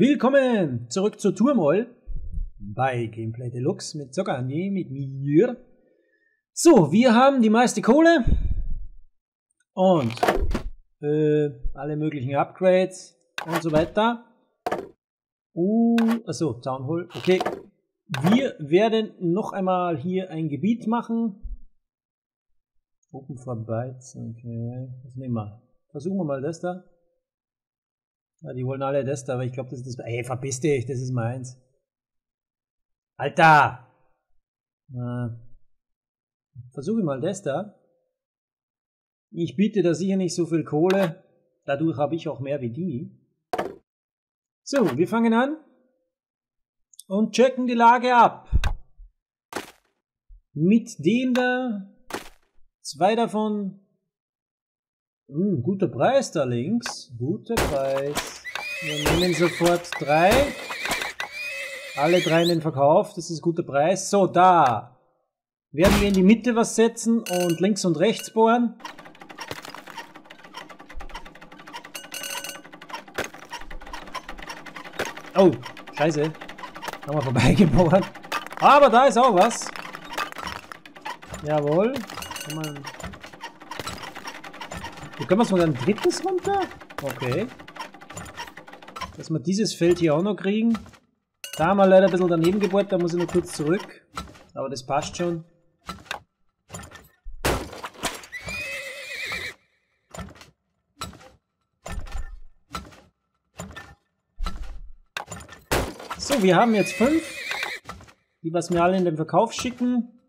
Willkommen zurück zur Turmroll bei Gameplay Deluxe mit Zockernje, mit mir. So, wir haben die meiste Kohle und äh, alle möglichen Upgrades und so weiter. Uh, achso, Town Hall, okay. Wir werden noch einmal hier ein Gebiet machen. Open for Bytes, okay. Was nehmen wir? Versuchen wir mal das da. Ja, die wollen alle das da, aber ich glaube, das ist das. Ey, verpiss dich, das ist meins. Alter! Na, versuche mal das da. Ich biete da sicher nicht so viel Kohle. Dadurch habe ich auch mehr wie die. So, wir fangen an und checken die Lage ab. Mit dem da. Zwei davon hm, guter Preis da links. Guter Preis. Wir nehmen sofort drei. Alle drei in den Verkauf. Das ist guter Preis. So, da. Werden wir in die Mitte was setzen und links und rechts bohren. Oh, scheiße. Haben wir vorbeigebohrt. Aber da ist auch was. Jawohl. Kann man können wir sogar ein drittes runter? Okay. Dass wir dieses Feld hier auch noch kriegen. Da haben wir leider ein bisschen daneben gebohrt, da muss ich noch kurz zurück. Aber das passt schon. So, wir haben jetzt fünf. Die, was wir alle in den Verkauf schicken.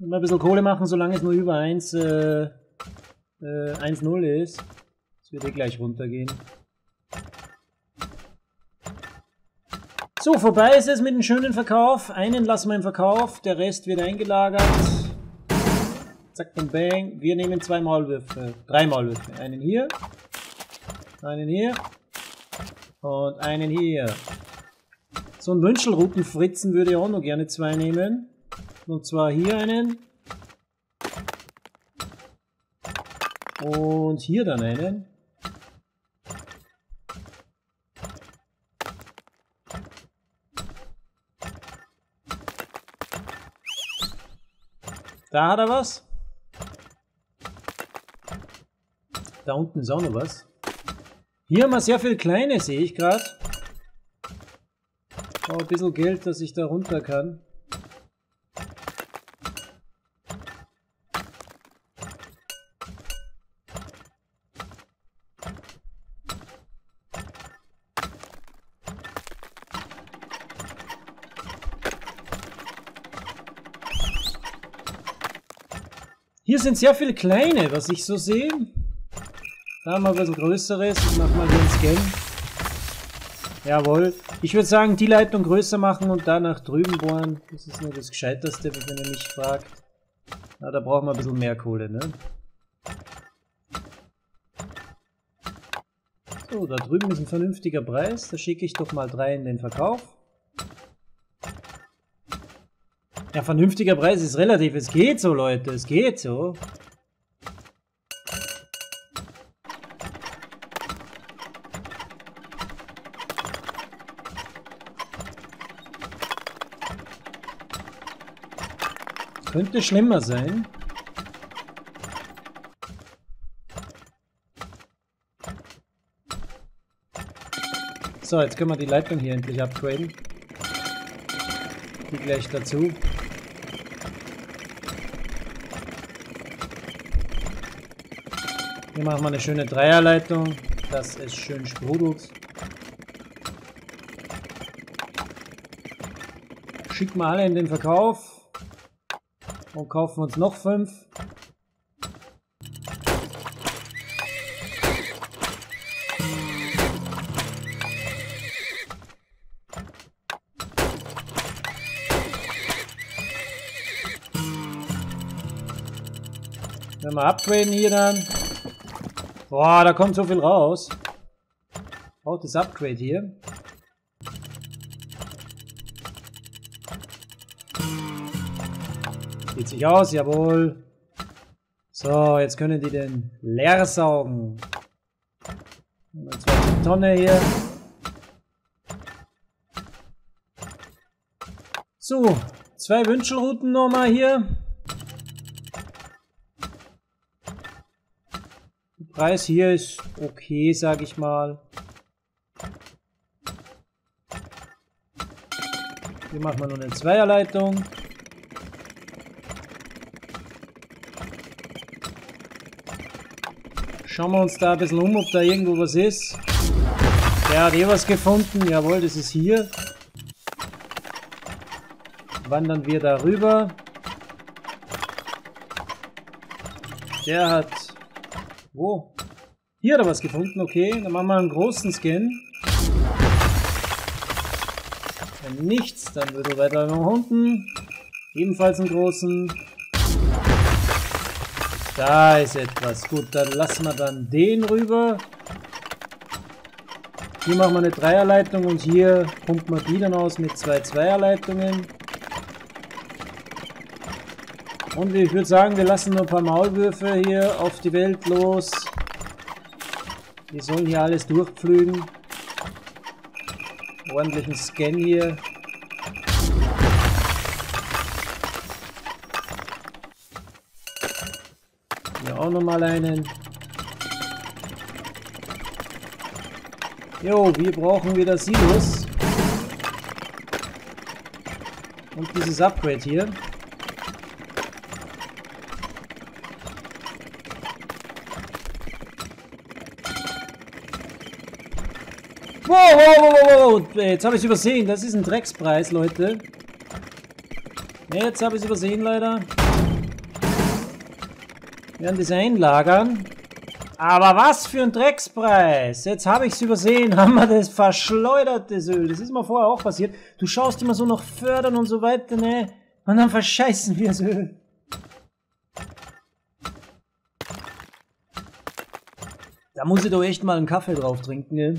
Immer ein bisschen Kohle machen, solange es nur über eins äh, äh, 1-0 ist. Das wird eh gleich runtergehen. So, vorbei ist es mit dem schönen Verkauf. Einen lassen wir im Verkauf, der Rest wird eingelagert. Zack und bang. Wir nehmen zwei Maulwürfe, drei Maulwürfe. Einen hier, einen hier und einen hier. So ein Wünschelrutenfritzen würde ich auch noch gerne zwei nehmen. Und zwar hier einen Und hier dann einen. Da hat er was. Da unten ist auch noch was. Hier haben wir sehr viel kleine, sehe ich gerade. Oh, ein bisschen Geld, dass ich da runter kann. Hier sind sehr viele kleine, was ich so sehe. Da haben wir ein bisschen größeres. Ich mach mal den Scan. Jawohl. Ich würde sagen, die Leitung größer machen und da nach drüben bohren. Das ist nur das Gescheiterste, wenn ihr mich fragt. Na, da brauchen wir ein bisschen mehr Kohle, ne? So, da drüben ist ein vernünftiger Preis. Da schicke ich doch mal drei in den Verkauf. Ja, vernünftiger Preis ist relativ. Es geht so, Leute. Es geht so. Könnte schlimmer sein. So, jetzt können wir die Leitung hier endlich upgraden. Die gleich dazu. Hier machen wir eine schöne Dreierleitung, dass es schön sprudelt. Schicken wir alle in den Verkauf und kaufen uns noch fünf. Wenn wir upgraden hier dann, Boah, da kommt so viel raus. Braucht das Upgrade hier. Sieht sich aus, jawohl. So, jetzt können die den leer saugen. Eine zweite Tonne hier. So, zwei Wünschelrouten nochmal hier. Preis hier ist okay, sag ich mal. Hier machen wir nur eine Zweierleitung. Schauen wir uns da ein bisschen um, ob da irgendwo was ist. Der hat eh was gefunden. Jawohl, das ist hier. Wandern wir darüber. Der hat... Wo? Hier hat er was gefunden, okay. Dann machen wir einen großen Scan. Wenn nichts, dann würde er weiter nach unten. Ebenfalls einen großen. Da ist etwas. Gut, dann lassen wir dann den rüber. Hier machen wir eine Dreierleitung und hier pumpen wir die dann aus mit zwei Zweierleitungen. Und ich würde sagen, wir lassen nur ein paar Maulwürfe hier auf die Welt los. Die sollen hier alles durchpflügen. Ordentlichen Scan hier. Hier auch nochmal einen. Jo, wir brauchen wieder Silos. Und dieses Upgrade hier. Wow, Jetzt habe ich übersehen. Das ist ein Dreckspreis, Leute. Jetzt habe ich es übersehen, leider. Wir werden das einlagern. Aber was für ein Dreckspreis. Jetzt habe ich es übersehen. Haben wir das verschleudert, das Öl. Das ist mir vorher auch passiert. Du schaust immer so noch fördern und so weiter, ne? Und dann verscheißen wir das Öl. Da muss ich doch echt mal einen Kaffee drauf trinken, ne?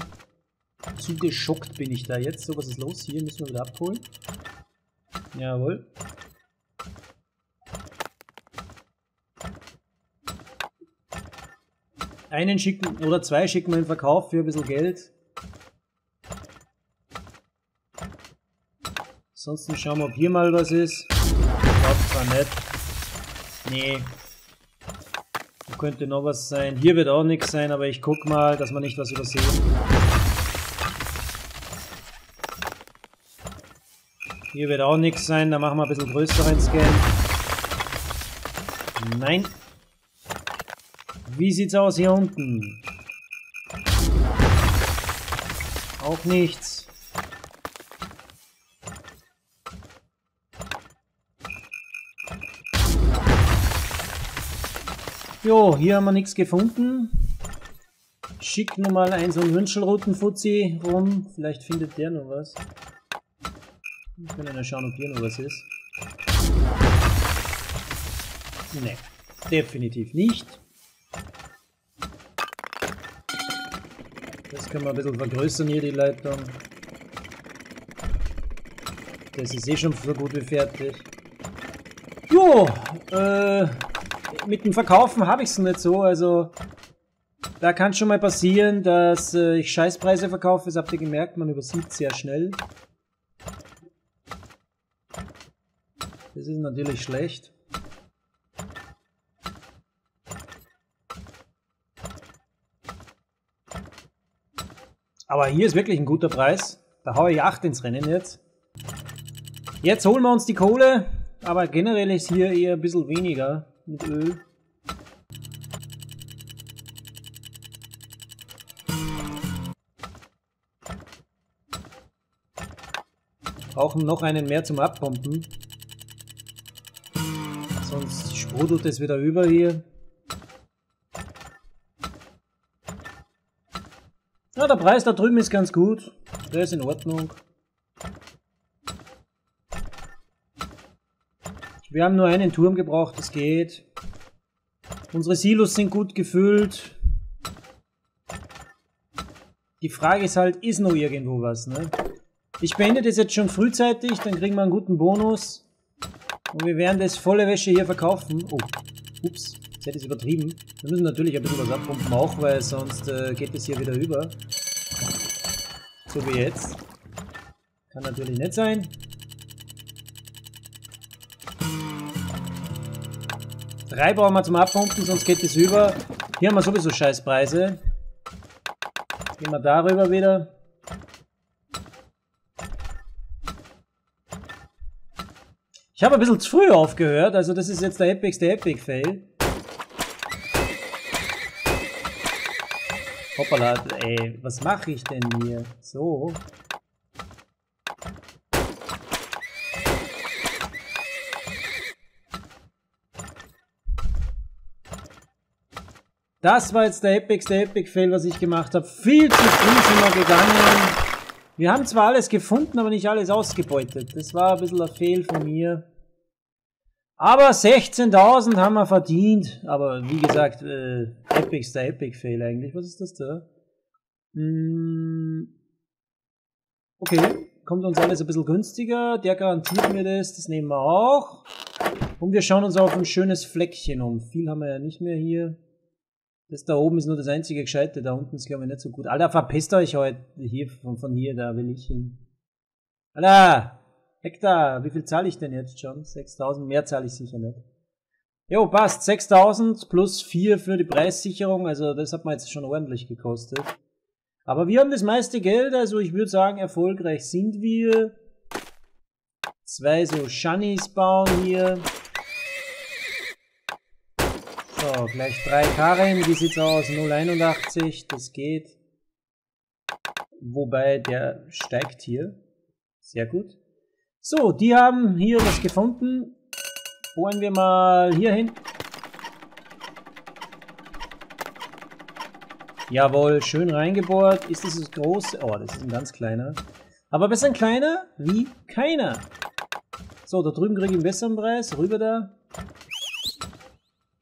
Zu geschockt bin ich da jetzt. So, was ist los? Hier müssen wir wieder abholen. Jawohl. Einen schicken oder zwei schicken wir in Verkauf für ein bisschen Geld. Ansonsten schauen wir, ob hier mal was ist. Ich glaube zwar nicht. Nee. Da könnte noch was sein. Hier wird auch nichts sein, aber ich guck mal, dass wir nicht was übersehen. Hier wird auch nichts sein, da machen wir ein bisschen größeren Scan. Nein. Wie sieht's aus hier unten? Auch nichts. Jo, hier haben wir nichts gefunden. Schick nur mal einen so einen Wünschelroten-Fuzzi rum. Vielleicht findet der noch was. Wir können ja schauen, ob hier noch was ist. Ne, definitiv nicht. Das können wir ein bisschen vergrößern hier, die Leitung. Das ist eh schon so gut wie fertig. Jo, äh, mit dem Verkaufen habe ich es nicht so, also da kann schon mal passieren, dass äh, ich Scheißpreise verkaufe, das habt ihr gemerkt, man übersieht sehr schnell. Das ist natürlich schlecht. Aber hier ist wirklich ein guter Preis. Da haue ich 8 ins Rennen jetzt. Jetzt holen wir uns die Kohle. Aber generell ist hier eher ein bisschen weniger mit Öl. Brauchen noch einen mehr zum Abpumpen. Sonst sprudelt es wieder über hier. Ja, der Preis da drüben ist ganz gut. Der ist in Ordnung. Wir haben nur einen Turm gebraucht, das geht. Unsere Silos sind gut gefüllt. Die Frage ist halt, ist noch irgendwo was, ne? Ich beende das jetzt schon frühzeitig, dann kriegen wir einen guten Bonus. Und wir werden das volle Wäsche hier verkaufen. Oh, ups, jetzt hätte ich es übertrieben. Wir müssen natürlich ein bisschen was abpumpen auch, weil sonst äh, geht es hier wieder über. So wie jetzt. Kann natürlich nicht sein. Drei brauchen wir zum Abpumpen, sonst geht es über. Hier haben wir sowieso Scheißpreise. Gehen wir darüber wieder. Ich habe ein bisschen zu früh aufgehört, also das ist jetzt der epicste Epic-Fail. Hoppala, ey, was mache ich denn hier? So. Das war jetzt der epicste Epic-Fail, was ich gemacht habe. Viel zu früh sind wir gegangen. Wir haben zwar alles gefunden, aber nicht alles ausgebeutet. Das war ein bisschen ein Fehl von mir. Aber 16.000 haben wir verdient. Aber wie gesagt, äh, epicster Epic-Fail eigentlich. Was ist das da? Hm, okay, kommt uns alles ein bisschen günstiger. Der garantiert mir das. Das nehmen wir auch. Und wir schauen uns auf ein schönes Fleckchen um. Viel haben wir ja nicht mehr hier. Das da oben ist nur das einzige Gescheite. Da unten ist, glaube ich, nicht so gut. Alter, verpisst euch heute hier von, von hier. Da will ich hin. Alter! Hektar, wie viel zahle ich denn jetzt schon? 6000, mehr zahle ich sicher nicht. Jo, passt, 6000 plus 4 für die Preissicherung, also das hat mir jetzt schon ordentlich gekostet. Aber wir haben das meiste Geld, also ich würde sagen, erfolgreich sind wir. Zwei so Shunnies bauen hier. So, gleich drei Karren, wie sieht's aus? 081, das geht. Wobei, der steigt hier. Sehr gut. So, die haben hier was gefunden. Bohren wir mal hier hin. Jawohl, schön reingebohrt. Ist das das große? Oh, das ist ein ganz kleiner. Aber besser ein kleiner wie keiner. So, da drüben kriege ich einen besseren Preis. Rüber da.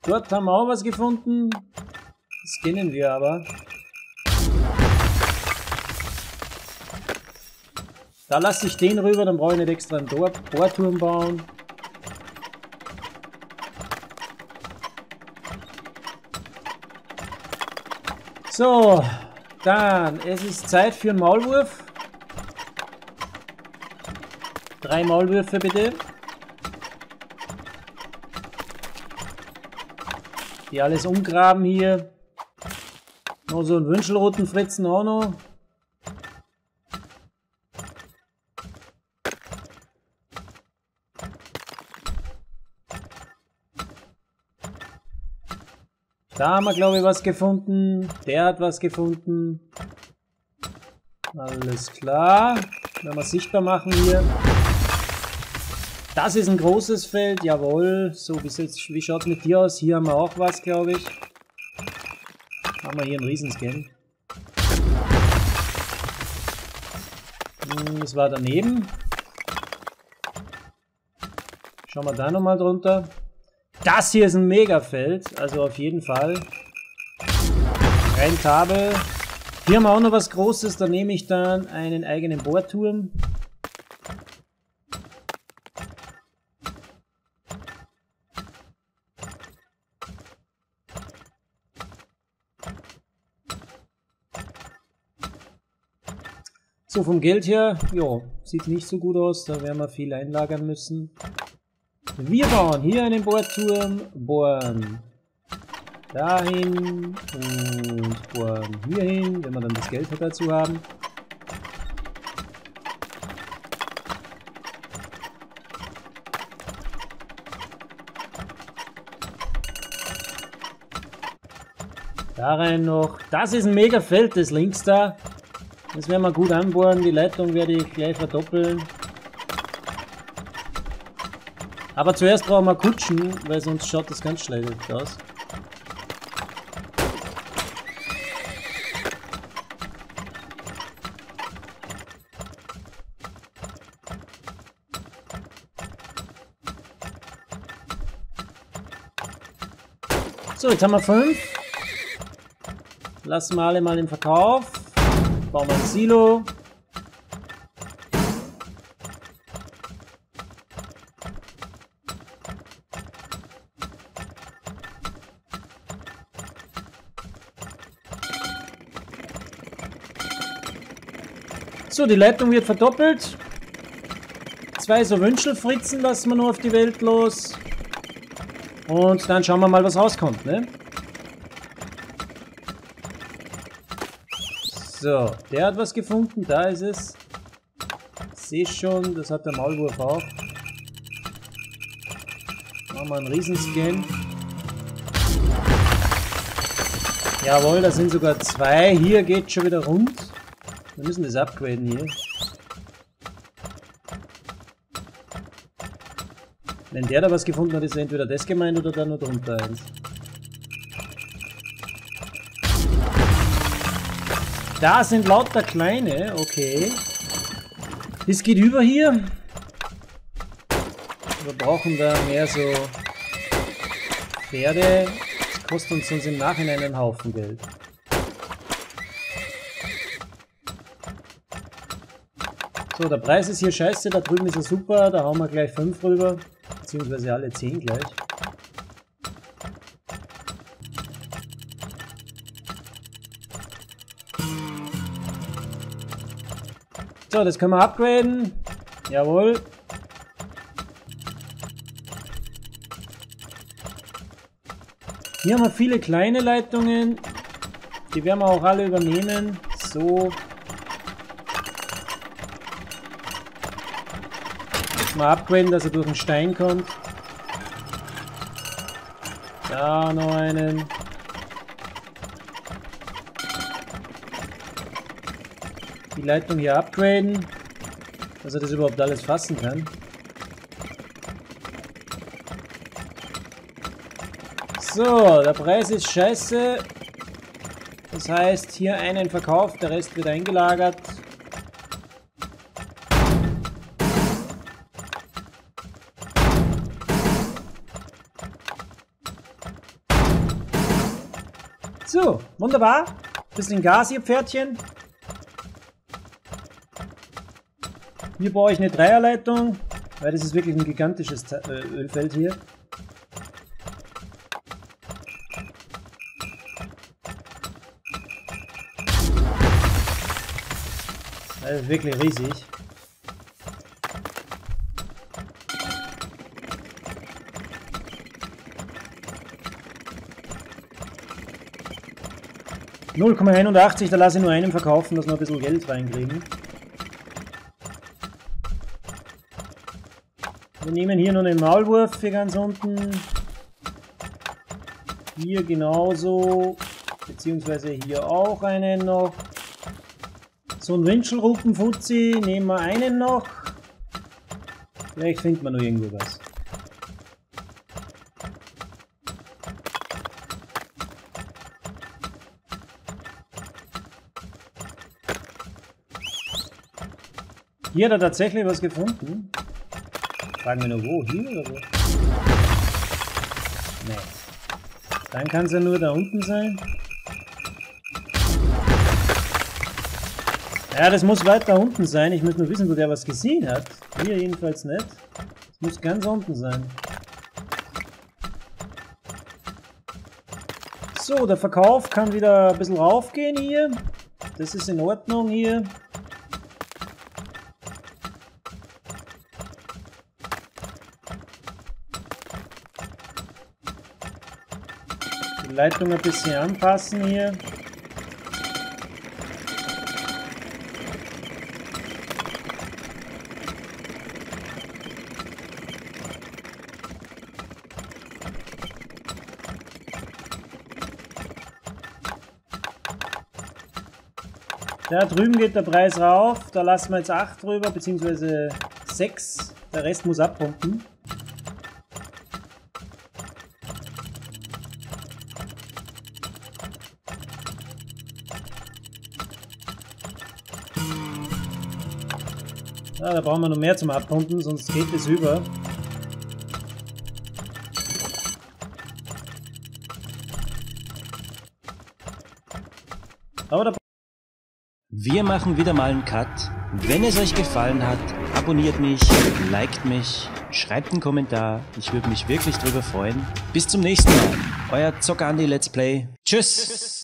Dort haben wir auch was gefunden. Das kennen wir aber. Da lasse ich den rüber, dann brauche ich nicht extra einen Bohrturm bauen. So, dann, es ist Zeit für einen Maulwurf. Drei Maulwürfe bitte. Die alles umgraben hier. Noch so einen Wünschelroten Fritzen auch noch. Da haben wir, glaube ich, was gefunden. Der hat was gefunden. Alles klar. Wenn wir sichtbar machen hier. Das ist ein großes Feld, jawohl. So, wie, schaut es mit dir aus? Hier haben wir auch was, glaube ich. Haben wir hier einen Riesenscan. Hm, das war daneben. Schauen wir da nochmal drunter. Das hier ist ein Megafeld, also auf jeden Fall. Rentabel. Hier haben wir auch noch was Großes, da nehme ich dann einen eigenen Bohrturm. So, vom Geld her, ja, sieht nicht so gut aus, da werden wir viel einlagern müssen. Wir bauen hier einen Bohrturm, bohren dahin und bohren hier hin, wenn wir dann das Geld dazu haben. Da rein noch. Das ist ein mega Feld, das links da. Das werden wir gut anbohren. Die Leitung werde ich gleich verdoppeln. Aber zuerst brauchen wir Kutschen, weil sonst schaut das ganz schlecht aus. So, jetzt haben wir fünf. Lassen wir alle mal im Verkauf. Bauen wir ein Silo. So, die Leitung wird verdoppelt. Zwei so Wünschelfritzen lassen wir nur auf die Welt los. Und dann schauen wir mal, was rauskommt, ne? So, der hat was gefunden, da ist es. Sehe schon, das hat der Maulwurf auch. Machen wir einen Riesenscan. Jawohl, da sind sogar zwei. Hier geht schon wieder rund. Wir müssen das upgraden hier. Wenn der da was gefunden hat, ist entweder das gemeint oder da nur drunter eins. Da sind lauter kleine, okay. Das geht über hier. Wir brauchen da mehr so Pferde. Das kostet uns sonst im Nachhinein einen Haufen Geld. So, der Preis ist hier scheiße, da drüben ist er super, da hauen wir gleich 5 rüber beziehungsweise alle 10 gleich. So, das können wir upgraden. Jawohl. Hier haben wir viele kleine Leitungen. Die werden wir auch alle übernehmen. So. Mal upgraden, dass er durch den Stein kommt. Da noch einen. Die Leitung hier upgraden, dass er das überhaupt alles fassen kann. So, der Preis ist scheiße. Das heißt, hier einen verkauft, der Rest wird eingelagert. So, wunderbar. Bisschen Gas, ihr Pferdchen. Hier brauche ich eine Dreierleitung, weil das ist wirklich ein gigantisches äh, Ölfeld hier. Das ist wirklich riesig. 0,81, da lasse ich nur einen verkaufen, dass wir ein bisschen Geld reinkriegen. Wir nehmen hier noch einen Maulwurf für ganz unten. Hier genauso. Beziehungsweise hier auch einen noch. So ein Wünschelrupenfuzzi nehmen wir einen noch. Vielleicht findet man noch irgendwo was. Hier hat er tatsächlich was gefunden. Fragen wir nur wo? Hier oder wo? Nee. Dann kann es ja nur da unten sein. Ja, das muss weiter unten sein. Ich muss nur wissen, wo der was gesehen hat. Hier jedenfalls nicht. Das muss ganz unten sein. So, der Verkauf kann wieder ein bisschen raufgehen hier. Das ist in Ordnung hier. Leitung ein bisschen anpassen hier. Da drüben geht der Preis rauf, da lassen wir jetzt 8 drüber, beziehungsweise 6. Der Rest muss abpumpen. Ja, da brauchen wir noch mehr zum Abpumpen, sonst geht es über. Aber da wir machen wieder mal einen Cut. Wenn es euch gefallen hat, abonniert mich, liked mich, schreibt einen Kommentar. Ich würde mich wirklich drüber freuen. Bis zum nächsten Mal. Euer Zocker Andy Let's Play. Tschüss.